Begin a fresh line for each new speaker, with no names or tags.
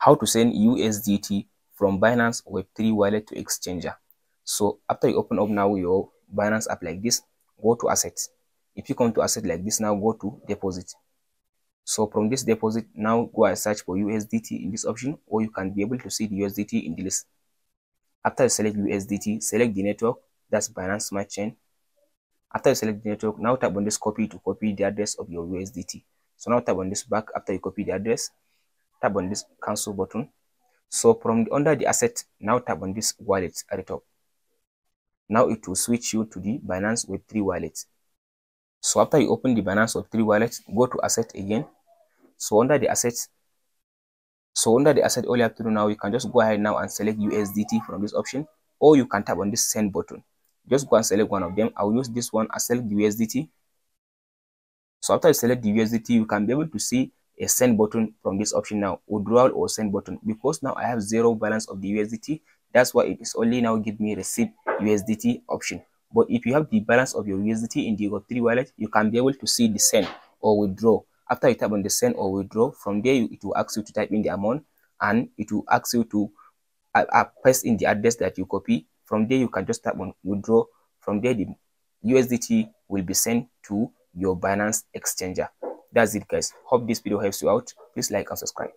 how to send USDT from Binance Web3 wallet to exchanger. So after you open up now your Binance app like this, go to assets. If you come to asset like this now, go to deposit. So from this deposit, now go and search for USDT in this option, or you can be able to see the USDT in the list. After you select USDT, select the network, that's Binance Smart Chain. After you select the network, now tap on this copy to copy the address of your USDT. So now tap on this back after you copy the address, tap on this cancel button. So from under the asset, now tap on this wallet at the top. Now it will switch you to the Binance Web3 wallet. So after you open the Binance Web3 wallet, go to asset again. So under the assets, so under the asset, all you have to do now, you can just go ahead now and select USDT from this option, or you can tap on this send button. Just go and select one of them. I will use this one and select the USDT. So after you select the USDT, you can be able to see a send button from this option now, withdrawal or send button. Because now I have zero balance of the USDT, that's why it is only now give me receive USDT option. But if you have the balance of your USDT in the Web3 wallet, you can be able to see the send or withdraw. After you tap on the send or withdraw, from there it will ask you to type in the amount and it will ask you to uh, uh, paste in the address that you copy. From there you can just tap on withdraw. From there the USDT will be sent to your Binance exchanger. That's it guys. Hope this video helps you out. Please like and subscribe.